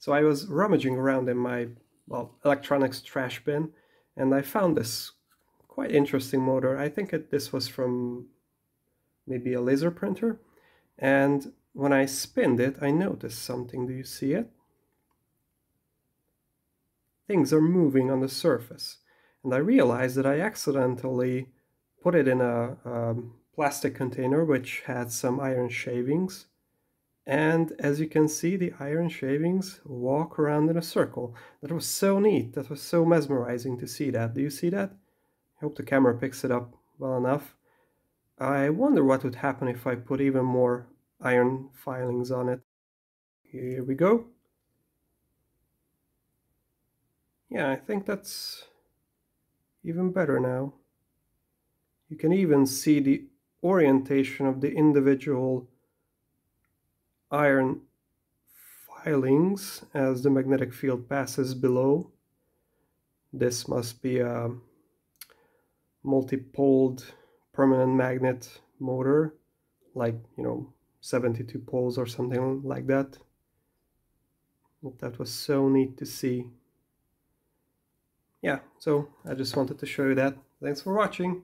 So I was rummaging around in my, well, electronics trash bin, and I found this quite interesting motor. I think it, this was from maybe a laser printer. And when I spinned it, I noticed something. Do you see it? Things are moving on the surface. And I realized that I accidentally put it in a, a plastic container which had some iron shavings and as you can see, the iron shavings walk around in a circle. That was so neat. That was so mesmerizing to see that. Do you see that? I hope the camera picks it up well enough. I wonder what would happen if I put even more iron filings on it. Here we go. Yeah, I think that's even better now. You can even see the orientation of the individual iron filings as the magnetic field passes below. This must be a multi-poled permanent magnet motor, like, you know, 72 poles or something like that. That was so neat to see. Yeah, so I just wanted to show you that. Thanks for watching.